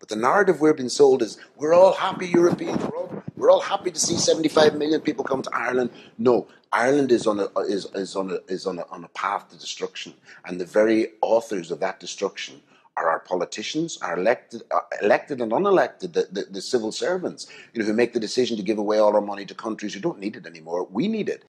But the narrative we're being sold is we're all happy Europeans. We're all, we're all happy to see 75 million people come to Ireland. No, Ireland is on a is, is on a is on a, on a path to destruction, and the very authors of that destruction are our politicians, our elected, uh, elected and unelected, the, the, the, civil servants, you know, who make the decision to give away all our money to countries who don't need it anymore. We need it.